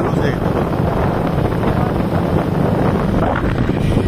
あのね